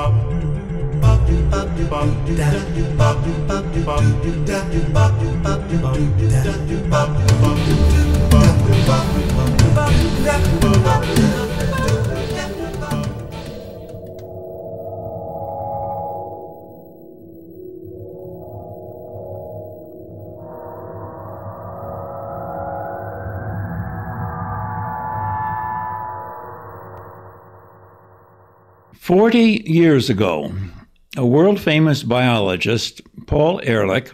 Bum, Forty years ago, a world famous biologist, Paul Ehrlich,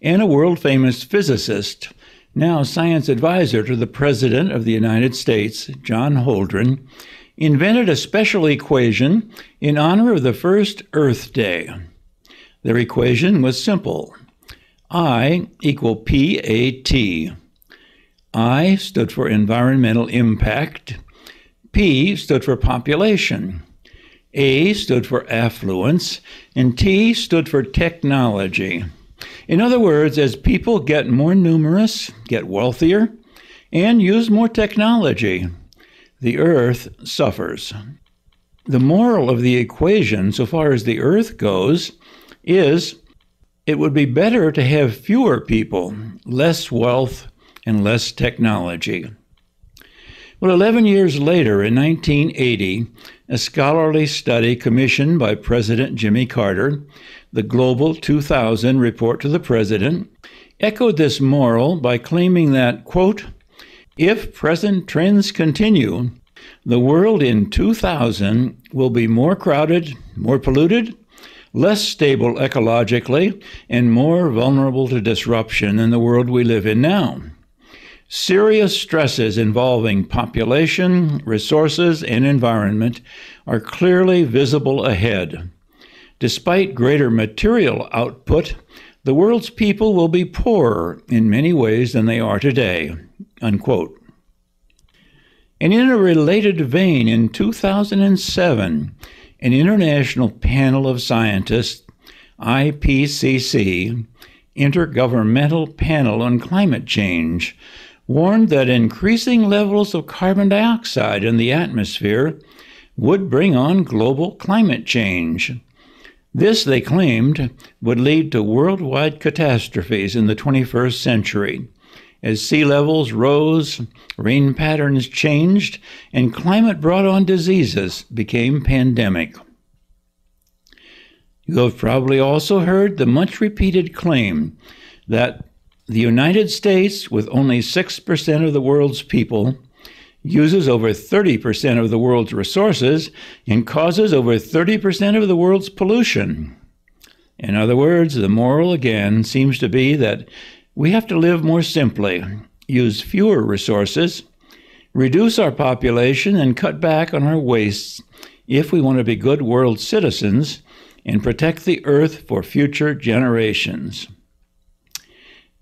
and a world famous physicist, now science advisor to the President of the United States, John Holdren, invented a special equation in honor of the first Earth Day. Their equation was simple I equal PAT. I stood for environmental impact, P stood for population. A stood for affluence, and T stood for technology. In other words, as people get more numerous, get wealthier, and use more technology, the earth suffers. The moral of the equation, so far as the earth goes, is it would be better to have fewer people, less wealth, and less technology. Well, 11 years later, in 1980, a scholarly study commissioned by President Jimmy Carter, the Global 2000 Report to the President, echoed this moral by claiming that, quote, if present trends continue, the world in 2000 will be more crowded, more polluted, less stable ecologically, and more vulnerable to disruption than the world we live in now. Serious stresses involving population, resources, and environment are clearly visible ahead. Despite greater material output, the world's people will be poorer in many ways than they are today. Unquote. And in a related vein, in 2007, an international panel of scientists, IPCC, Intergovernmental Panel on Climate Change, warned that increasing levels of carbon dioxide in the atmosphere would bring on global climate change. This, they claimed, would lead to worldwide catastrophes in the 21st century as sea levels rose, rain patterns changed, and climate brought on diseases became pandemic. You have probably also heard the much repeated claim that the United States, with only 6% of the world's people, uses over 30% of the world's resources and causes over 30% of the world's pollution. In other words, the moral again seems to be that we have to live more simply, use fewer resources, reduce our population, and cut back on our wastes if we want to be good world citizens and protect the earth for future generations.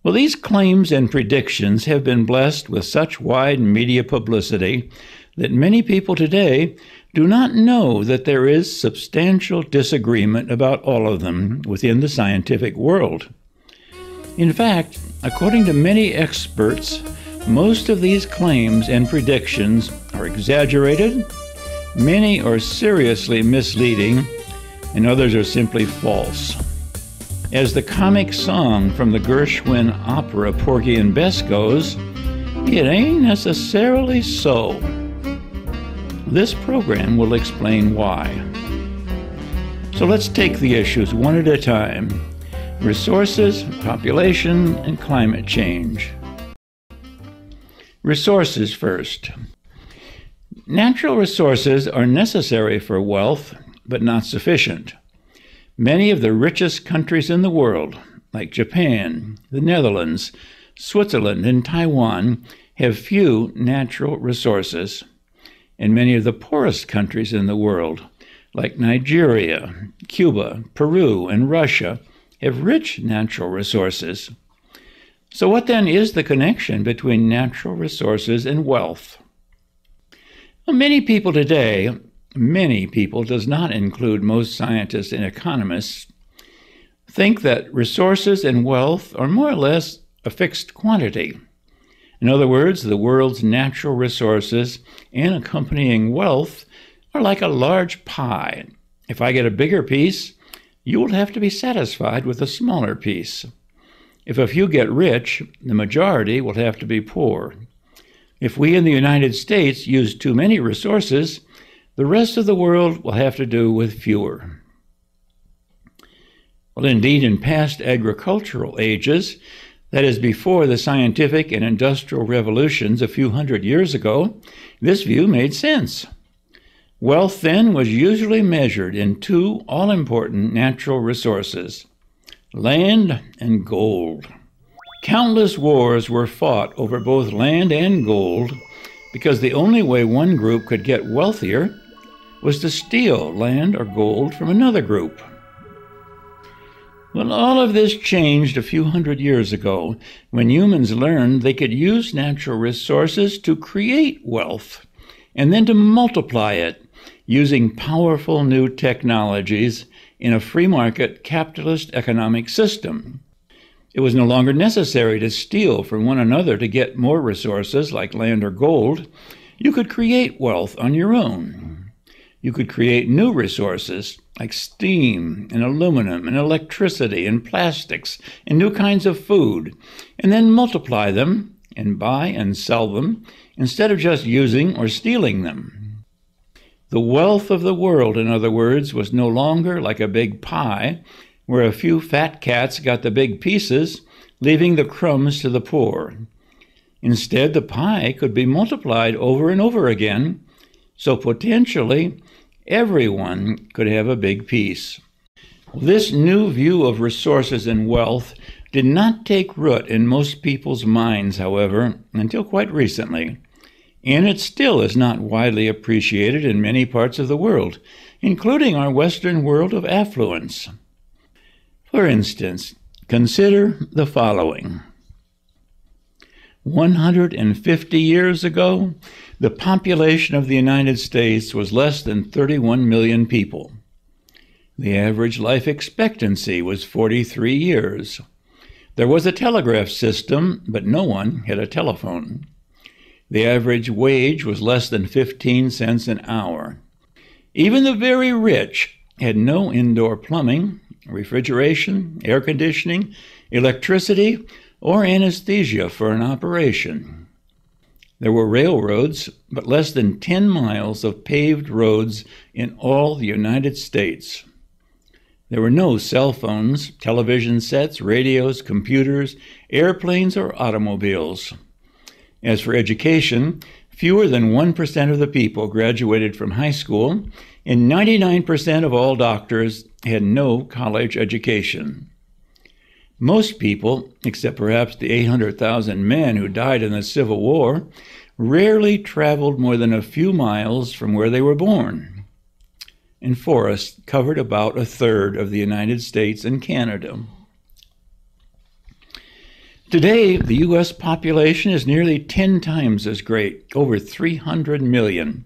Well, these claims and predictions have been blessed with such wide media publicity that many people today do not know that there is substantial disagreement about all of them within the scientific world. In fact, according to many experts, most of these claims and predictions are exaggerated, many are seriously misleading, and others are simply false. As the comic song from the Gershwin opera Porgy and Bess goes, it ain't necessarily so. This program will explain why. So let's take the issues one at a time resources, population, and climate change. Resources first. Natural resources are necessary for wealth, but not sufficient. Many of the richest countries in the world, like Japan, the Netherlands, Switzerland, and Taiwan, have few natural resources. And many of the poorest countries in the world, like Nigeria, Cuba, Peru, and Russia, have rich natural resources. So, what then is the connection between natural resources and wealth? Well, many people today many people does not include most scientists and economists, think that resources and wealth are more or less a fixed quantity. In other words, the world's natural resources and accompanying wealth are like a large pie, If I get a bigger piece, you will have to be satisfied with a smaller piece. If a few get rich, the majority will have to be poor. If we in the United States use too many resources, the rest of the world will have to do with fewer. Well, indeed, in past agricultural ages, that is, before the scientific and industrial revolutions a few hundred years ago, this view made sense. Wealth then was usually measured in two all important natural resources land and gold. Countless wars were fought over both land and gold because the only way one group could get wealthier was to steal land or gold from another group. Well, all of this changed a few hundred years ago when humans learned they could use natural resources to create wealth and then to multiply it using powerful new technologies in a free market capitalist economic system. It was no longer necessary to steal from one another to get more resources like land or gold. You could create wealth on your own. You could create new resources like steam and aluminum and electricity and plastics and new kinds of food, and then multiply them and buy and sell them instead of just using or stealing them. The wealth of the world, in other words, was no longer like a big pie where a few fat cats got the big pieces, leaving the crumbs to the poor. Instead, the pie could be multiplied over and over again, so potentially everyone could have a big piece. This new view of resources and wealth did not take root in most people's minds, however, until quite recently, and it still is not widely appreciated in many parts of the world, including our Western world of affluence. For instance, consider the following 150 years ago, the population of the United States was less than 31 million people. The average life expectancy was 43 years. There was a telegraph system, but no one had a telephone. The average wage was less than 15 cents an hour. Even the very rich had no indoor plumbing, refrigeration, air conditioning, electricity, or anesthesia for an operation. There were railroads, but less than 10 miles of paved roads in all the United States. There were no cell phones, television sets, radios, computers, airplanes, or automobiles. As for education, fewer than 1% of the people graduated from high school, and 99% of all doctors had no college education. Most people, except perhaps the 800,000 men who died in the Civil War, rarely traveled more than a few miles from where they were born. And forests covered about a third of the United States and Canada. Today, the U.S. population is nearly 10 times as great, over 300 million.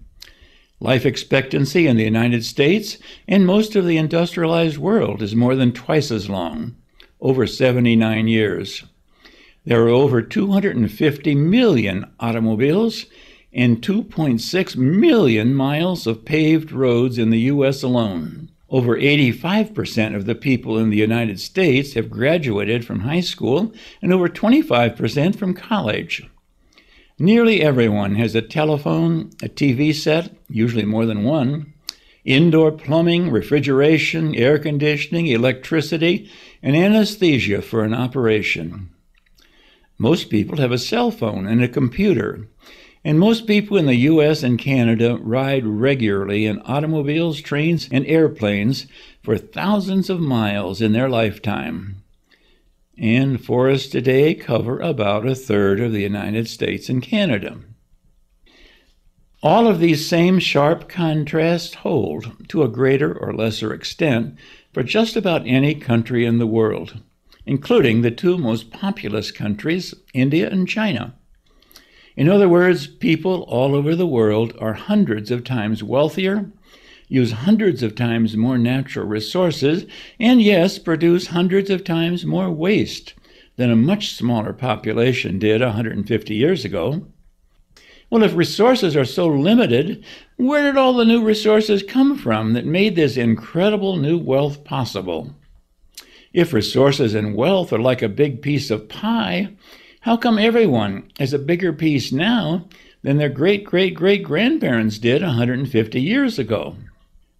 Life expectancy in the United States and most of the industrialized world is more than twice as long, over 79 years. There are over 250 million automobiles and 2.6 million miles of paved roads in the U.S. alone. Over 85% of the people in the United States have graduated from high school and over 25% from college. Nearly everyone has a telephone, a TV set, usually more than one, indoor plumbing, refrigeration, air conditioning, electricity, and anesthesia for an operation. Most people have a cell phone and a computer, and most people in the US and Canada ride regularly in automobiles, trains, and airplanes for thousands of miles in their lifetime and forests today cover about a third of the United States and Canada. All of these same sharp contrasts hold, to a greater or lesser extent, for just about any country in the world, including the two most populous countries, India and China. In other words, people all over the world are hundreds of times wealthier use hundreds of times more natural resources, and yes, produce hundreds of times more waste than a much smaller population did 150 years ago. Well, if resources are so limited, where did all the new resources come from that made this incredible new wealth possible? If resources and wealth are like a big piece of pie, how come everyone has a bigger piece now than their great great great grandparents did 150 years ago?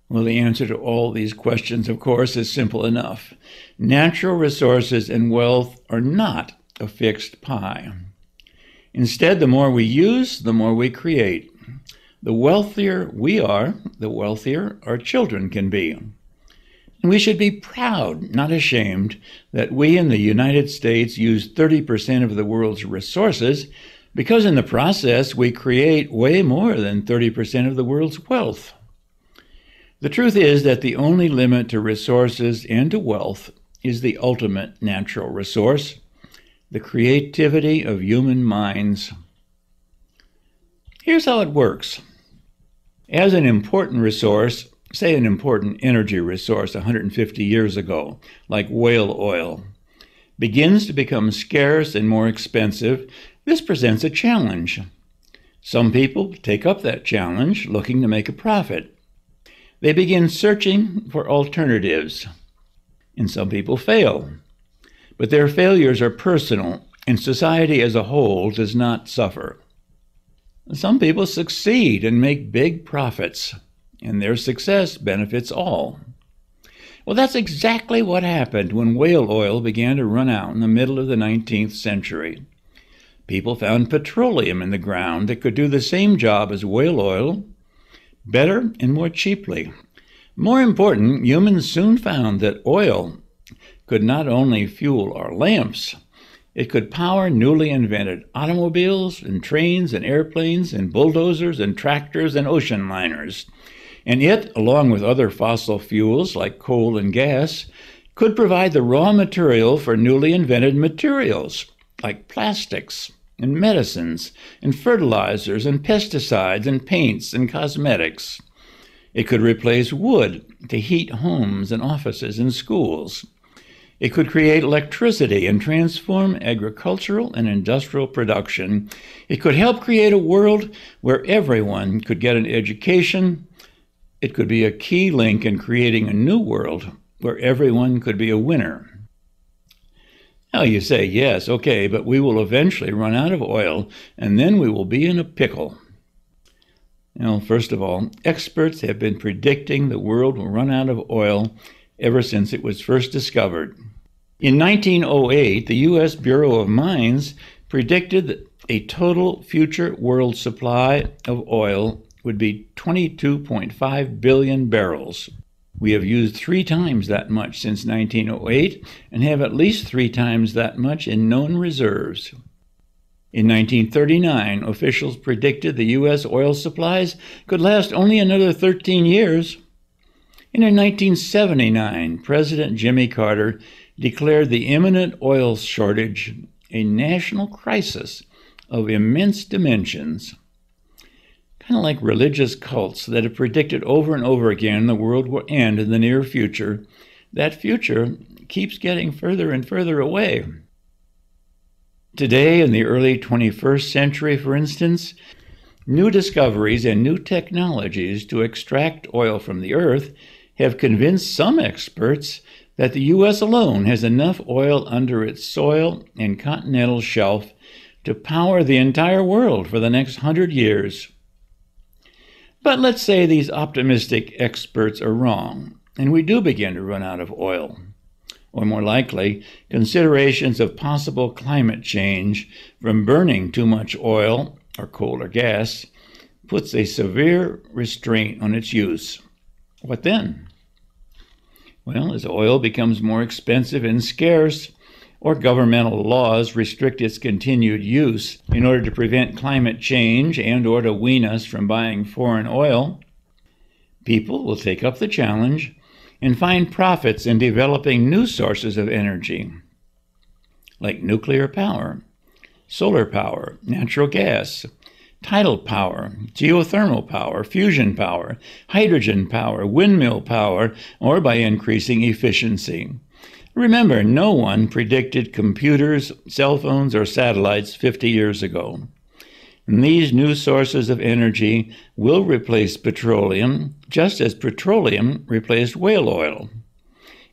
Well, the answer to all these questions, of course, is simple enough. Natural resources and wealth are not a fixed pie. Instead, the more we use, the more we create. The wealthier we are, the wealthier our children can be. We should be proud, not ashamed, that we in the United States use 30% of the world's resources because in the process we create way more than 30% of the world's wealth. The truth is that the only limit to resources and to wealth is the ultimate natural resource the creativity of human minds. Here's how it works. As an important resource, say an important energy resource 150 years ago, like whale oil, begins to become scarce and more expensive, this presents a challenge. Some people take up that challenge looking to make a profit. They begin searching for alternatives, and some people fail. But their failures are personal, and society as a whole does not suffer. Some people succeed and make big profits, and their success benefits all. Well, that's exactly what happened when whale oil began to run out in the middle of the 19th century. People found petroleum in the ground that could do the same job as whale oil, better and more cheaply. More important, humans soon found that oil could not only fuel our lamps, it could power newly invented automobiles and trains and airplanes and bulldozers and tractors and ocean liners. And it, along with other fossil fuels like coal and gas, could provide the raw material for newly invented materials like plastics and medicines and fertilizers and pesticides and paints and cosmetics. It could replace wood to heat homes and offices and schools. It could create electricity and transform agricultural and industrial production. It could help create a world where everyone could get an education. It could be a key link in creating a new world where everyone could be a winner. Now you say, yes, okay, but we will eventually run out of oil and then we will be in a pickle. Well, first of all, experts have been predicting the world will run out of oil ever since it was first discovered. In 1908, the U.S. Bureau of Mines predicted that a total future world supply of oil would be 22.5 billion barrels. We have used three times that much since 1908 and have at least three times that much in known reserves. In 1939, officials predicted the U.S. oil supplies could last only another 13 years. And in 1979, President Jimmy Carter declared the imminent oil shortage a national crisis of immense dimensions. Kind of like religious cults that have predicted over and over again the world will end in the near future, that future keeps getting further and further away. Today, in the early 21st century, for instance, new discoveries and new technologies to extract oil from the earth have convinced some experts that the U.S. alone has enough oil under its soil and continental shelf to power the entire world for the next hundred years. But let's say these optimistic experts are wrong, and we do begin to run out of oil. Or more likely, considerations of possible climate change from burning too much oil or coal or gas puts a severe restraint on its use. What then? Well, as oil becomes more expensive and scarce, or governmental laws restrict its continued use in order to prevent climate change and or to wean us from buying foreign oil, people will take up the challenge and find profits in developing new sources of energy, like nuclear power, solar power, natural gas, tidal power, geothermal power, fusion power, hydrogen power, windmill power, or by increasing efficiency. Remember, no one predicted computers, cell phones, or satellites 50 years ago. And these new sources of energy will replace petroleum, just as petroleum replaced whale oil.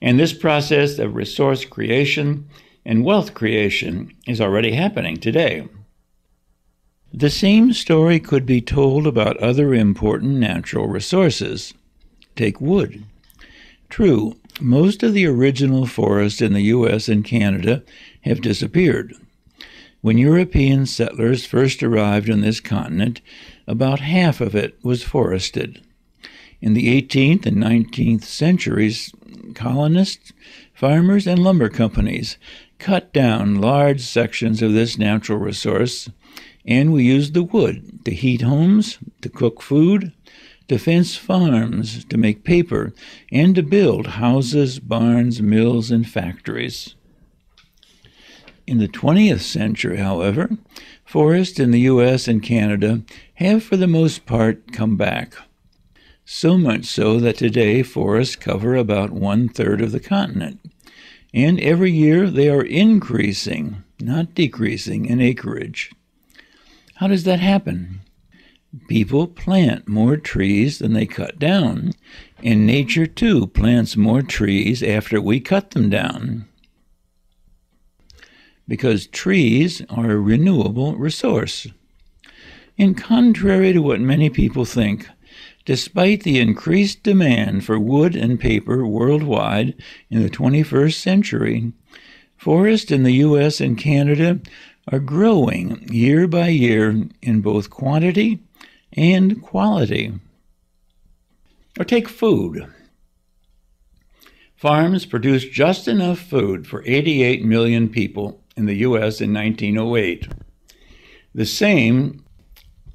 And this process of resource creation and wealth creation is already happening today. The same story could be told about other important natural resources. Take wood. True, most of the original forests in the US and Canada have disappeared. When European settlers first arrived on this continent, about half of it was forested. In the 18th and 19th centuries, colonists, farmers, and lumber companies cut down large sections of this natural resource and we used the wood to heat homes, to cook food, to fence farms, to make paper, and to build houses, barns, mills, and factories. In the 20th century, however, forests in the US and Canada have for the most part come back. So much so that today forests cover about one third of the continent. And every year they are increasing, not decreasing, in acreage. How does that happen? People plant more trees than they cut down, and nature too plants more trees after we cut them down. Because trees are a renewable resource. And contrary to what many people think, despite the increased demand for wood and paper worldwide in the 21st century, forests in the US and Canada are growing year by year in both quantity and quality. Or take food. Farms produced just enough food for 88 million people in the U.S. in 1908. The same,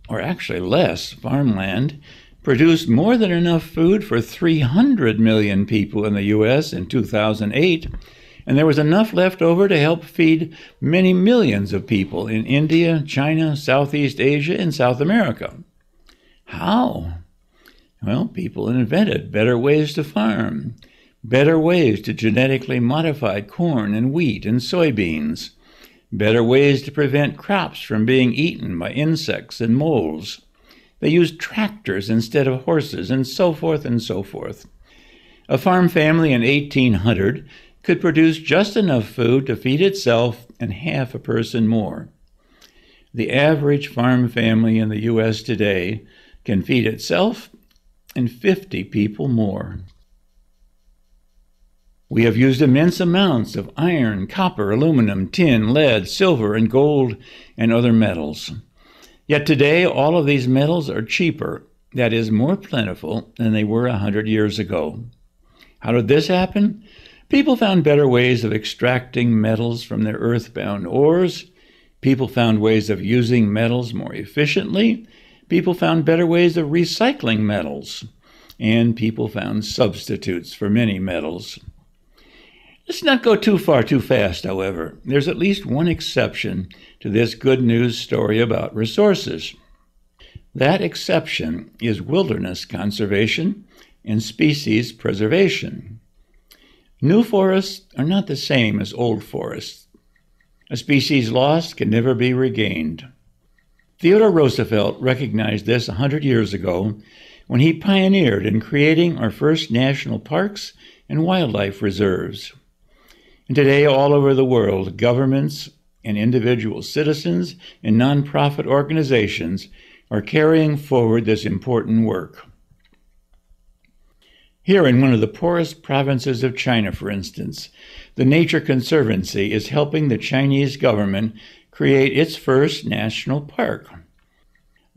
or actually less, farmland produced more than enough food for 300 million people in the U.S. in 2008 and there was enough left over to help feed many millions of people in India, China, Southeast Asia, and South America. How? Well, people invented better ways to farm, better ways to genetically modify corn and wheat and soybeans, better ways to prevent crops from being eaten by insects and moles. They used tractors instead of horses, and so forth and so forth. A farm family in 1800 could produce just enough food to feed itself and half a person more. The average farm family in the U.S. today can feed itself and 50 people more. We have used immense amounts of iron, copper, aluminum, tin, lead, silver, and gold and other metals. Yet today, all of these metals are cheaper, that is, more plentiful than they were a hundred years ago. How did this happen? People found better ways of extracting metals from their earthbound ores. People found ways of using metals more efficiently. People found better ways of recycling metals. And people found substitutes for many metals. Let's not go too far too fast, however. There's at least one exception to this good news story about resources. That exception is wilderness conservation and species preservation. New forests are not the same as old forests. A species lost can never be regained. Theodore Roosevelt recognized this a hundred years ago when he pioneered in creating our first national parks and wildlife reserves. And today, all over the world, governments and individual citizens and nonprofit organizations are carrying forward this important work. Here, in one of the poorest provinces of China, for instance, the Nature Conservancy is helping the Chinese government create its first national park.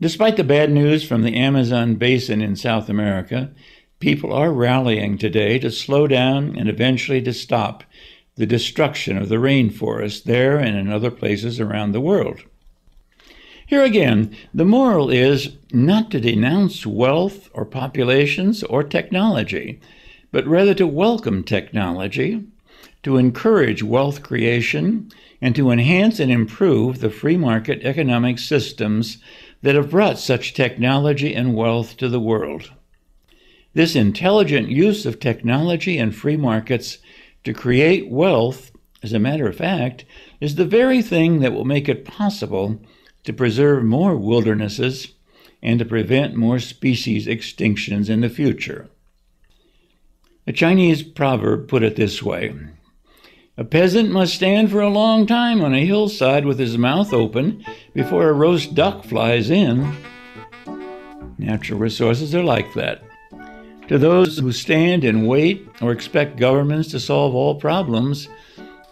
Despite the bad news from the Amazon basin in South America, people are rallying today to slow down and eventually to stop the destruction of the rainforest there and in other places around the world. Here again, the moral is not to denounce wealth or populations or technology, but rather to welcome technology, to encourage wealth creation, and to enhance and improve the free market economic systems that have brought such technology and wealth to the world. This intelligent use of technology and free markets to create wealth, as a matter of fact, is the very thing that will make it possible to preserve more wildernesses and to prevent more species extinctions in the future. A Chinese proverb put it this way A peasant must stand for a long time on a hillside with his mouth open before a roast duck flies in. Natural resources are like that. To those who stand and wait or expect governments to solve all problems,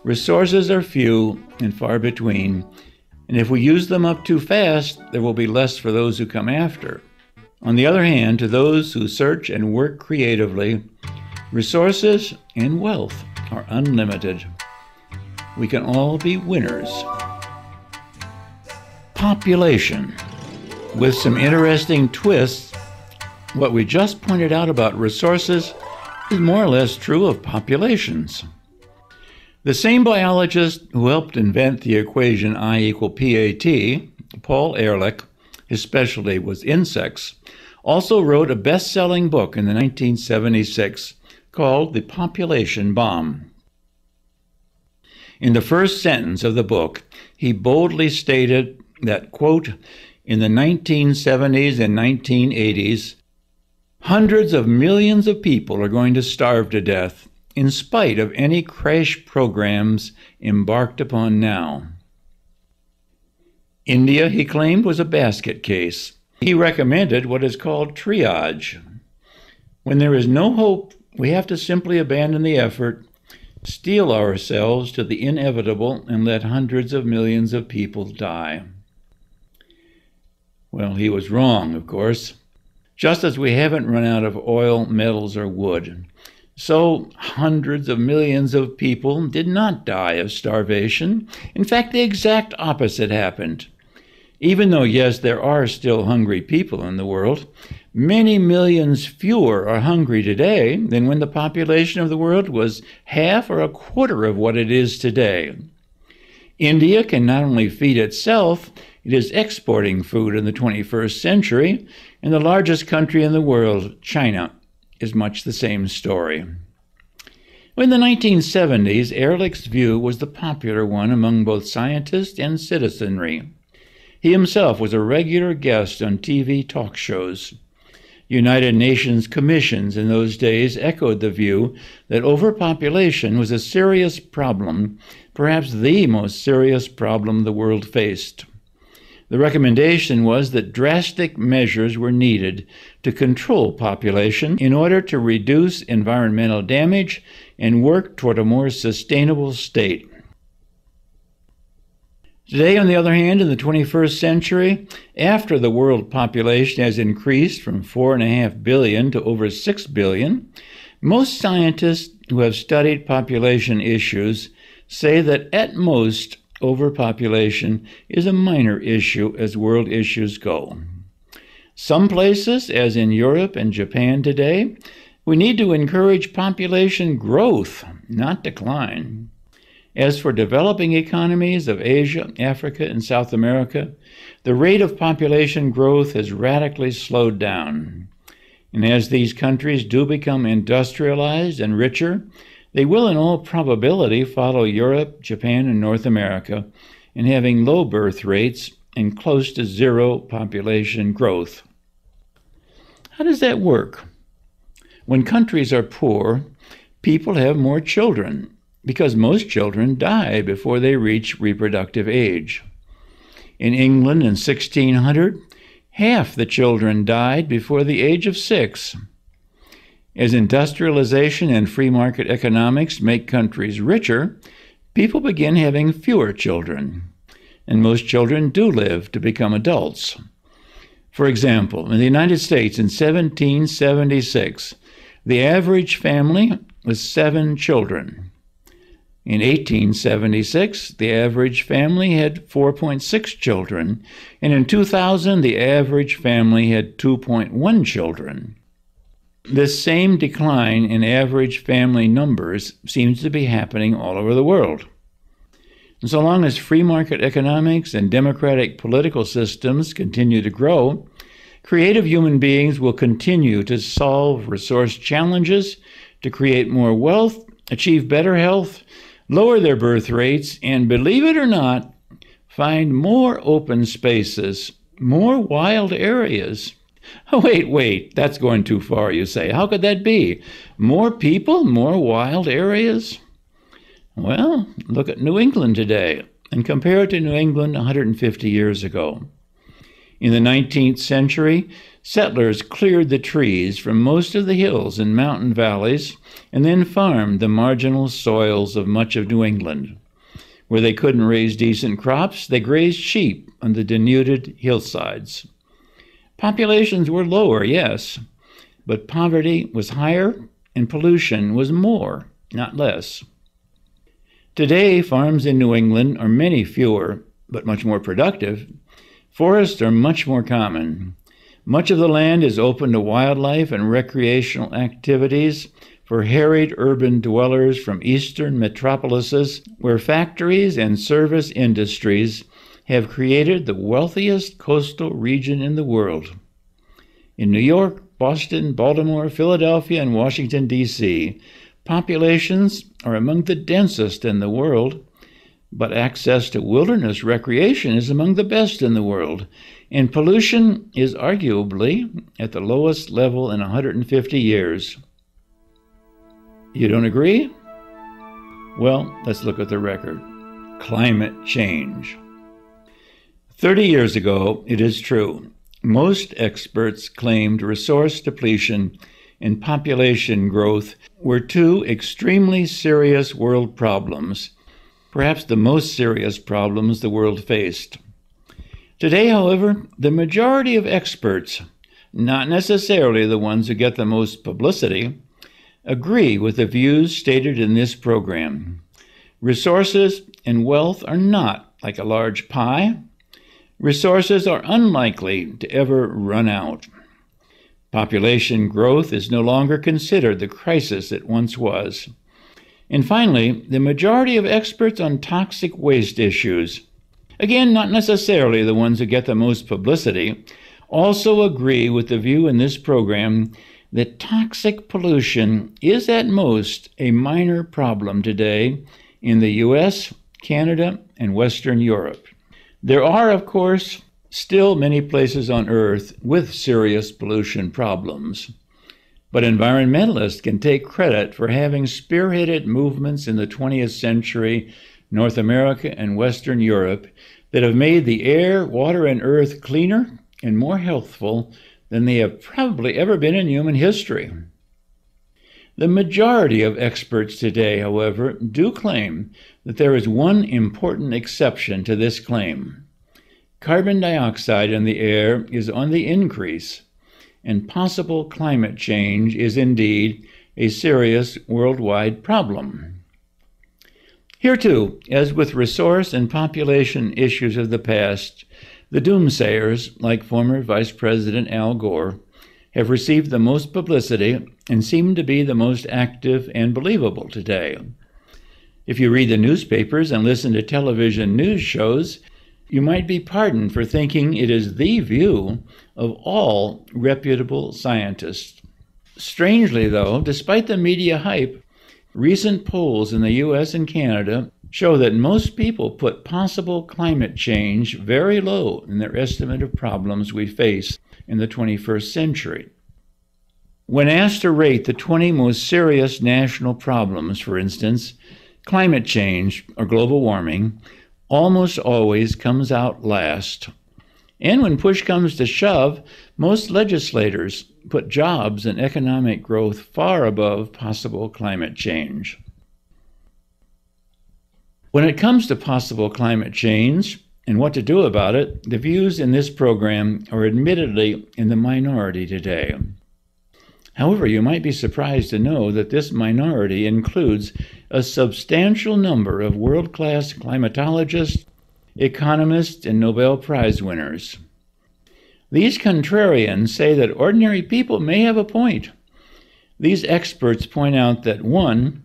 resources are few and far between, and if we use them up too fast, there will be less for those who come after. On the other hand, to those who search and work creatively, resources and wealth are unlimited. We can all be winners. Population. With some interesting twists what we just pointed out about resources is more or less true of populations. The same biologist who helped invent the equation I equal PAT, Paul Ehrlich, his specialty was insects, also wrote a best selling book in the 1976 called The Population Bomb. In the first sentence of the book, he boldly stated that, quote, in the 1970s and 1980s, Hundreds of millions of people are going to starve to death in spite of any crash programs embarked upon now. India, he claimed, was a basket case. He recommended what is called triage. When there is no hope, we have to simply abandon the effort, steel ourselves to the inevitable, and let hundreds of millions of people die. Well, he was wrong, of course just as we haven't run out of oil, metals, or wood. So, hundreds of millions of people did not die of starvation. In fact, the exact opposite happened. Even though, yes, there are still hungry people in the world, many millions fewer are hungry today than when the population of the world was half or a quarter of what it is today. India can not only feed itself, it is exporting food in the 21st century, and the largest country in the world, China, is much the same story. In the 1970s, Ehrlich's view was the popular one among both scientists and citizenry. He himself was a regular guest on TV talk shows. United Nations commissions in those days echoed the view that overpopulation was a serious problem, perhaps the most serious problem the world faced. The recommendation was that drastic measures were needed to control population in order to reduce environmental damage and work toward a more sustainable state. Today, on the other hand, in the 21st century, after the world population has increased from 4.5 billion to over 6 billion, most scientists who have studied population issues say that at most overpopulation is a minor issue as world issues go. Some places, as in Europe and Japan today, we need to encourage population growth, not decline. As for developing economies of Asia, Africa, and South America, the rate of population growth has radically slowed down. And as these countries do become industrialized and richer, they will, in all probability, follow Europe, Japan, and North America in having low birth rates and close to zero population growth. How does that work? When countries are poor, people have more children because most children die before they reach reproductive age. In England in 1600, half the children died before the age of six. As industrialization and free market economics make countries richer, people begin having fewer children, and most children do live to become adults. For example, in the United States in 1776, the average family was seven children. In 1876, the average family had 4.6 children, and in 2000, the average family had 2.1 children. This same decline in average family numbers seems to be happening all over the world. And so long as free market economics and democratic political systems continue to grow, creative human beings will continue to solve resource challenges, to create more wealth, achieve better health, lower their birth rates, and believe it or not, find more open spaces, more wild areas. Oh, wait, wait, that's going too far, you say. How could that be? More people, more wild areas? Well, look at New England today and compare it to New England 150 years ago. In the 19th century, settlers cleared the trees from most of the hills and mountain valleys and then farmed the marginal soils of much of New England. Where they couldn't raise decent crops, they grazed sheep on the denuded hillsides. Populations were lower, yes, but poverty was higher and pollution was more, not less. Today, farms in New England are many fewer, but much more productive. Forests are much more common. Much of the land is open to wildlife and recreational activities for harried urban dwellers from eastern metropolises, where factories and service industries have created the wealthiest coastal region in the world. In New York, Boston, Baltimore, Philadelphia, and Washington, D.C., populations are among the densest in the world, but access to wilderness recreation is among the best in the world, and pollution is arguably at the lowest level in 150 years. You don't agree? Well, let's look at the record. Climate change. 30 years ago, it is true, most experts claimed resource depletion and population growth were two extremely serious world problems, perhaps the most serious problems the world faced. Today, however, the majority of experts, not necessarily the ones who get the most publicity, agree with the views stated in this program. Resources and wealth are not like a large pie. Resources are unlikely to ever run out. Population growth is no longer considered the crisis it once was. And finally, the majority of experts on toxic waste issues, again, not necessarily the ones who get the most publicity, also agree with the view in this program that toxic pollution is at most a minor problem today in the US, Canada, and Western Europe. There are, of course, still many places on Earth with serious pollution problems. But environmentalists can take credit for having spearheaded movements in the 20th century, North America and Western Europe, that have made the air, water, and earth cleaner and more healthful than they have probably ever been in human history. The majority of experts today, however, do claim that there is one important exception to this claim. Carbon dioxide in the air is on the increase, and possible climate change is indeed a serious worldwide problem. Here, too, as with resource and population issues of the past, the doomsayers, like former Vice President Al Gore, have received the most publicity and seem to be the most active and believable today. If you read the newspapers and listen to television news shows, you might be pardoned for thinking it is the view of all reputable scientists. Strangely, though, despite the media hype, recent polls in the US and Canada show that most people put possible climate change very low in their estimate of problems we face in the 21st century. When asked to rate the 20 most serious national problems, for instance, climate change or global warming, almost always comes out last. And when push comes to shove, most legislators put jobs and economic growth far above possible climate change. When it comes to possible climate change and what to do about it, the views in this program are admittedly in the minority today. However, you might be surprised to know that this minority includes a substantial number of world class climatologists, economists, and Nobel Prize winners. These contrarians say that ordinary people may have a point. These experts point out that one,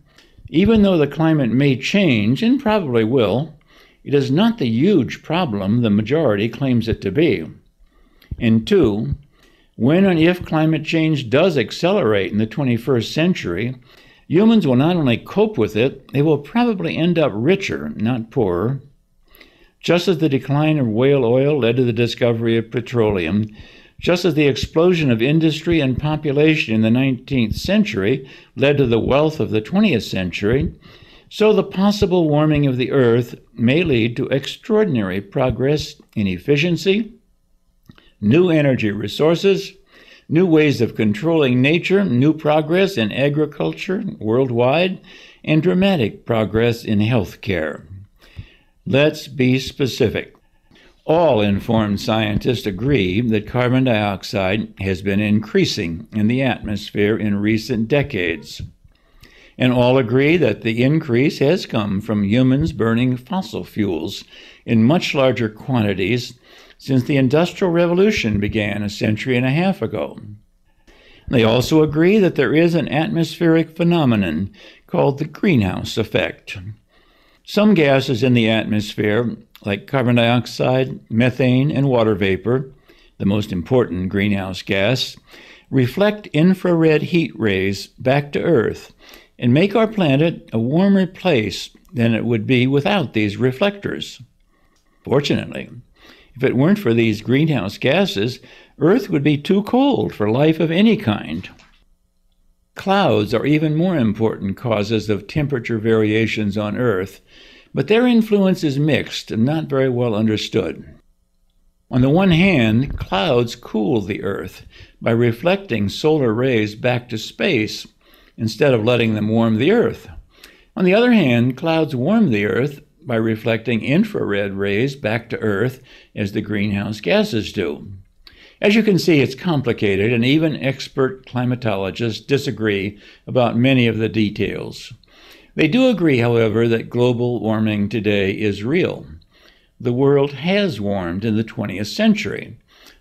even though the climate may change, and probably will, it is not the huge problem the majority claims it to be. And two, when and if climate change does accelerate in the 21st century, humans will not only cope with it, they will probably end up richer, not poorer. Just as the decline of whale oil led to the discovery of petroleum, just as the explosion of industry and population in the 19th century led to the wealth of the 20th century, so the possible warming of the Earth may lead to extraordinary progress in efficiency, new energy resources, new ways of controlling nature, new progress in agriculture worldwide, and dramatic progress in healthcare. Let's be specific. All informed scientists agree that carbon dioxide has been increasing in the atmosphere in recent decades. And all agree that the increase has come from humans burning fossil fuels in much larger quantities since the Industrial Revolution began a century and a half ago. They also agree that there is an atmospheric phenomenon called the greenhouse effect. Some gases in the atmosphere, like carbon dioxide, methane, and water vapor, the most important greenhouse gas, reflect infrared heat rays back to Earth and make our planet a warmer place than it would be without these reflectors. Fortunately, if it weren't for these greenhouse gases, Earth would be too cold for life of any kind. Clouds are even more important causes of temperature variations on Earth, but their influence is mixed and not very well understood. On the one hand, clouds cool the Earth by reflecting solar rays back to space instead of letting them warm the Earth. On the other hand, clouds warm the Earth by reflecting infrared rays back to Earth as the greenhouse gases do. As you can see, it's complicated, and even expert climatologists disagree about many of the details. They do agree, however, that global warming today is real. The world has warmed in the 20th century,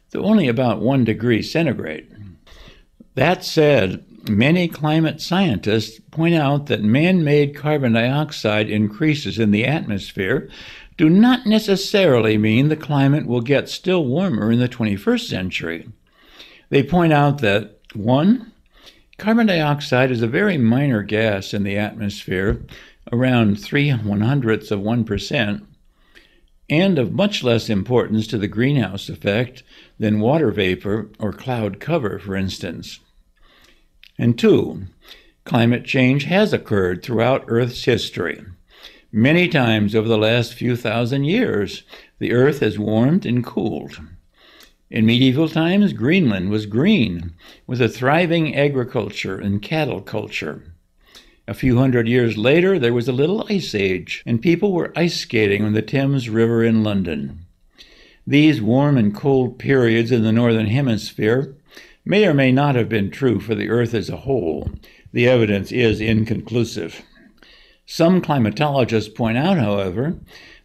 though only about 1 degree centigrade. That said, many climate scientists point out that man made carbon dioxide increases in the atmosphere do not necessarily mean the climate will get still warmer in the 21st century. They point out that 1. Carbon dioxide is a very minor gas in the atmosphere, around 3 one hundredths of 1%, and of much less importance to the greenhouse effect than water vapor or cloud cover, for instance. And 2. Climate change has occurred throughout Earth's history. Many times over the last few thousand years, the earth has warmed and cooled. In medieval times, Greenland was green, with a thriving agriculture and cattle culture. A few hundred years later, there was a little ice age, and people were ice skating on the Thames River in London. These warm and cold periods in the Northern Hemisphere may or may not have been true for the Earth as a whole. The evidence is inconclusive. Some climatologists point out, however,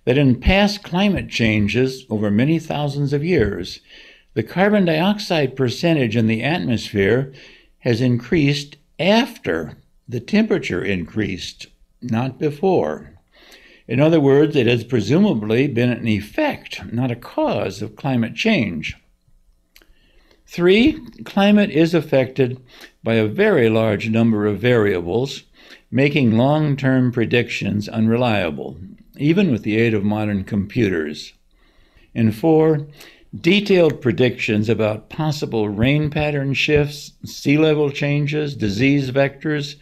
that in past climate changes over many thousands of years, the carbon dioxide percentage in the atmosphere has increased after the temperature increased, not before. In other words, it has presumably been an effect, not a cause of climate change. Three, climate is affected by a very large number of variables, making long term predictions unreliable, even with the aid of modern computers. And four, detailed predictions about possible rain pattern shifts, sea level changes, disease vectors,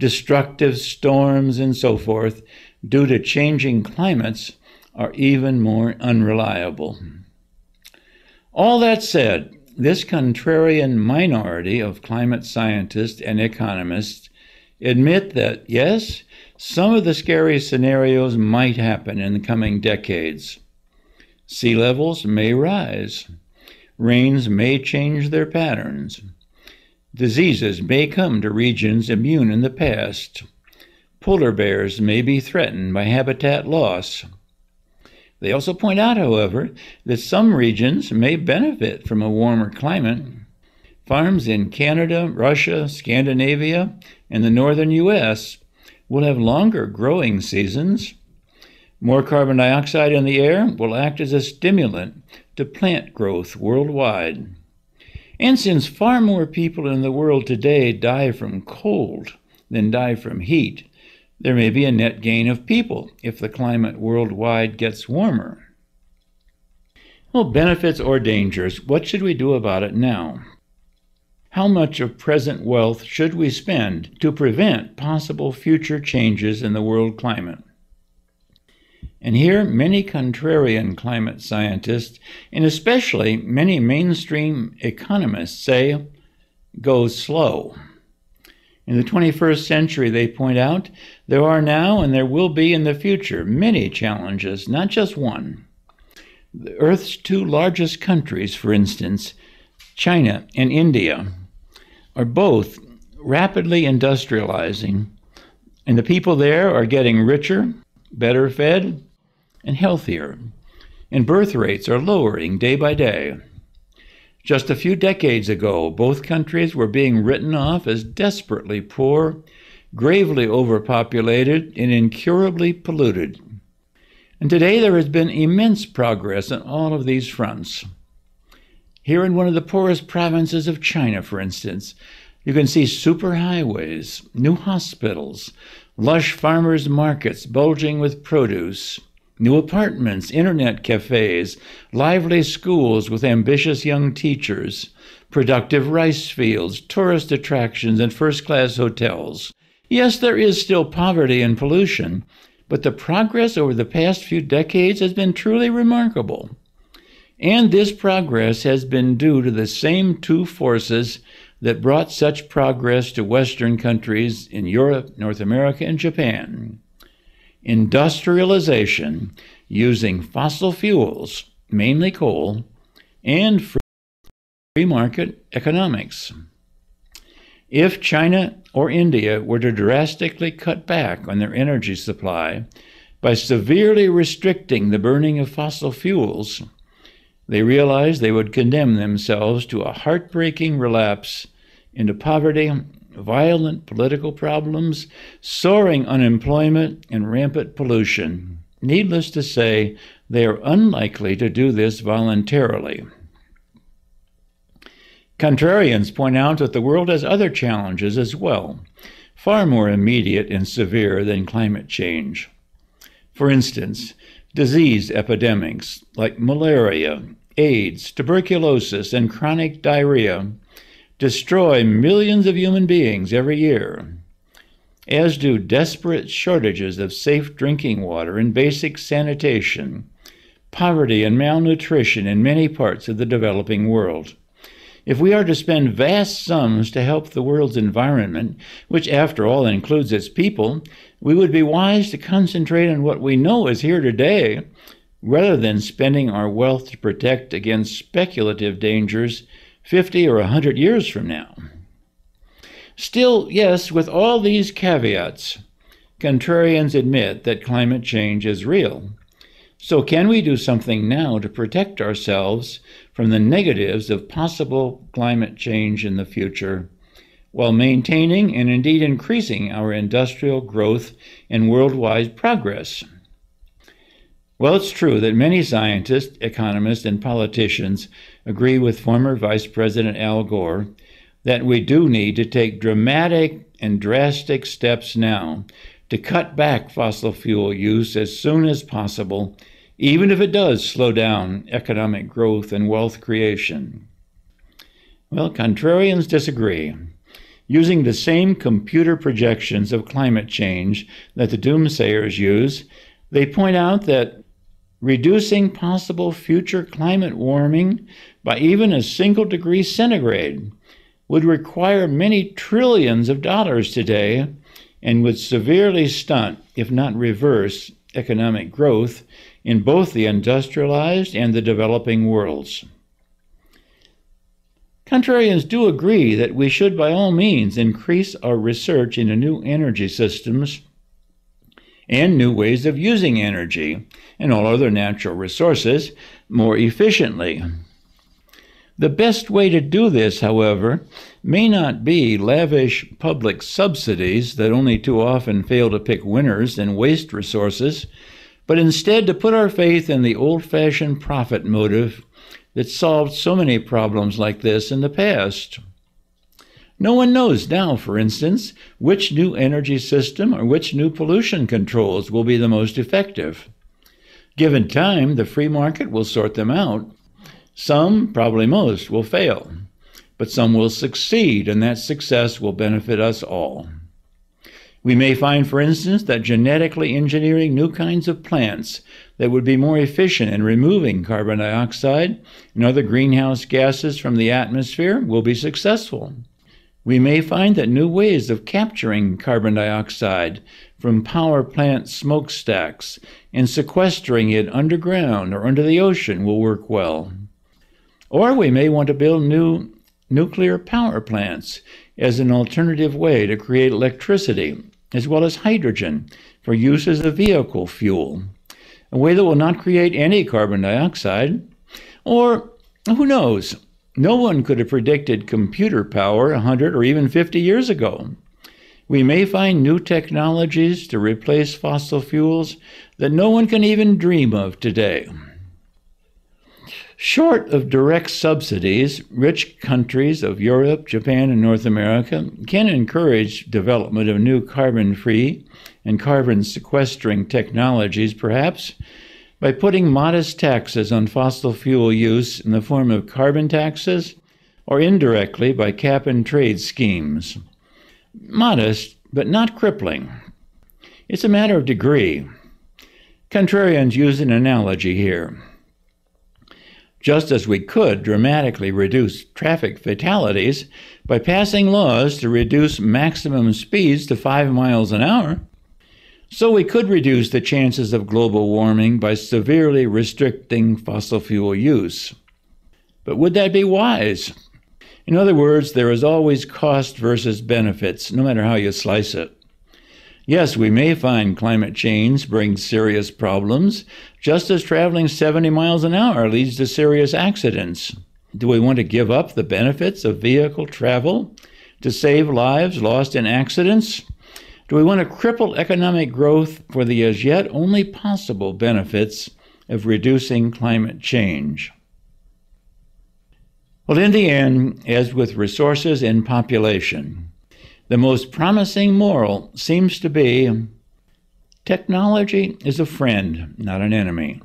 destructive storms, and so forth, due to changing climates, are even more unreliable. All that said, this contrarian minority of climate scientists and economists admit that, yes, some of the scary scenarios might happen in the coming decades. Sea levels may rise. Rains may change their patterns. Diseases may come to regions immune in the past. Polar bears may be threatened by habitat loss. They also point out, however, that some regions may benefit from a warmer climate. Farms in Canada, Russia, Scandinavia, and the northern U.S. will have longer growing seasons. More carbon dioxide in the air will act as a stimulant to plant growth worldwide. And since far more people in the world today die from cold than die from heat, there may be a net gain of people if the climate worldwide gets warmer. Well, benefits or dangers, what should we do about it now? How much of present wealth should we spend to prevent possible future changes in the world climate? And here, many contrarian climate scientists, and especially many mainstream economists, say go slow. In the 21st century, they point out, there are now and there will be in the future many challenges, not just one. The Earth's two largest countries, for instance, China and India, are both rapidly industrializing, and the people there are getting richer, better fed, and healthier, and birth rates are lowering day by day. Just a few decades ago, both countries were being written off as desperately poor, gravely overpopulated, and incurably polluted. And today there has been immense progress on all of these fronts. Here in one of the poorest provinces of China, for instance, you can see superhighways, new hospitals, lush farmers' markets bulging with produce, new apartments, internet cafes, lively schools with ambitious young teachers, productive rice fields, tourist attractions, and first class hotels. Yes, there is still poverty and pollution, but the progress over the past few decades has been truly remarkable. And this progress has been due to the same two forces that brought such progress to Western countries in Europe, North America, and Japan. Industrialization using fossil fuels, mainly coal, and free market economics. If China or India were to drastically cut back on their energy supply by severely restricting the burning of fossil fuels, they realized they would condemn themselves to a heartbreaking relapse into poverty, violent political problems, soaring unemployment, and rampant pollution. Needless to say, they are unlikely to do this voluntarily. Contrarians point out that the world has other challenges as well, far more immediate and severe than climate change. For instance, disease epidemics like malaria, AIDS, tuberculosis, and chronic diarrhea destroy millions of human beings every year, as do desperate shortages of safe drinking water and basic sanitation, poverty and malnutrition in many parts of the developing world. If we are to spend vast sums to help the world's environment, which after all includes its people, we would be wise to concentrate on what we know is here today rather than spending our wealth to protect against speculative dangers 50 or 100 years from now. Still, yes, with all these caveats, contrarians admit that climate change is real. So, can we do something now to protect ourselves from the negatives of possible climate change in the future while maintaining and indeed increasing our industrial growth and worldwide progress? Well, it's true that many scientists, economists, and politicians agree with former Vice President Al Gore that we do need to take dramatic and drastic steps now to cut back fossil fuel use as soon as possible, even if it does slow down economic growth and wealth creation. Well, contrarians disagree. Using the same computer projections of climate change that the doomsayers use, they point out that reducing possible future climate warming by even a single degree centigrade would require many trillions of dollars today and would severely stunt, if not reverse, economic growth in both the industrialized and the developing worlds. Contrarians do agree that we should, by all means, increase our research into new energy systems and new ways of using energy and all other natural resources more efficiently. The best way to do this, however, may not be lavish public subsidies that only too often fail to pick winners and waste resources, but instead to put our faith in the old fashioned profit motive that solved so many problems like this in the past. No one knows now, for instance, which new energy system or which new pollution controls will be the most effective. Given time, the free market will sort them out, Some, probably most, will fail, but some will succeed, and that success will benefit us all. We may find, for instance, that genetically engineering new kinds of plants that would be more efficient in removing carbon dioxide and other greenhouse gases from the atmosphere will be successful. We may find that new ways of capturing carbon dioxide from power plant smokestacks and sequestering it underground or under the ocean will work well. Or we may want to build new nuclear power plants as an alternative way to create electricity, as well as hydrogen for use as a vehicle fuel, a way that will not create any carbon dioxide. Or, who knows, no one could have predicted computer power 100 or even 50 years ago. We may find new technologies to replace fossil fuels that no one can even dream of today. Short of direct subsidies, rich countries of Europe, Japan, and North America can encourage development of new carbon free and carbon sequestering technologies, perhaps by putting modest taxes on fossil fuel use in the form of carbon taxes or indirectly by cap and trade schemes. Modest, but not crippling. It's a matter of degree. Contrarians use an analogy here just as we could dramatically reduce traffic fatalities by passing laws to reduce maximum speeds to 5 miles an hour, so we could reduce the chances of global warming by severely restricting fossil fuel use. But would that be wise? In other words, there is always cost versus benefits, no matter how you slice it. Yes, we may find climate change brings serious problems, just as traveling 70 miles an hour leads to serious accidents. Do we want to give up the benefits of vehicle travel to save lives lost in accidents? Do we want to cripple economic growth for the as yet only possible benefits of reducing climate change? Well, in the end, as with resources and population, the most promising moral seems to be technology is a friend, not an enemy.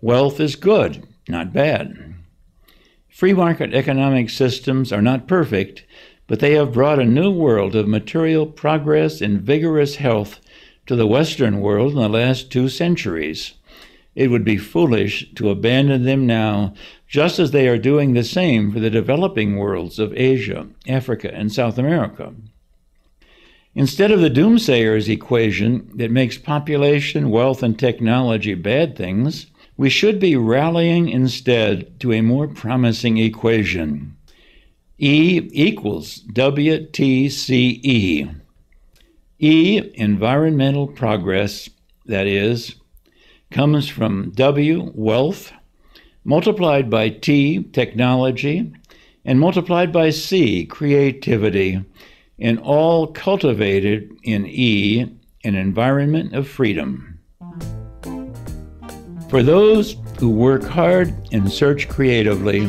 Wealth is good, not bad. Free market economic systems are not perfect, but they have brought a new world of material progress and vigorous health to the Western world in the last two centuries. It would be foolish to abandon them now just as they are doing the same for the developing worlds of Asia, Africa, and South America. Instead of the doomsayer's equation that makes population, wealth, and technology bad things, we should be rallying instead to a more promising equation. E equals WTCE. E, environmental progress, that is, comes from W, wealth, multiplied by T, technology, and multiplied by C, creativity, and all cultivated in E, an environment of freedom. For those who work hard and search creatively,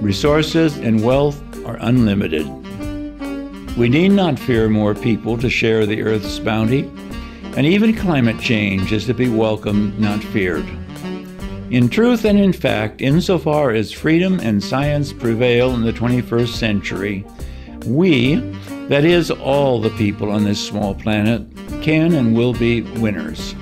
resources and wealth are unlimited. We need not fear more people to share the earth's bounty, and even climate change is to be welcomed, not feared. In truth and in fact, insofar as freedom and science prevail in the 21st century, we, that is, all the people on this small planet, can and will be winners.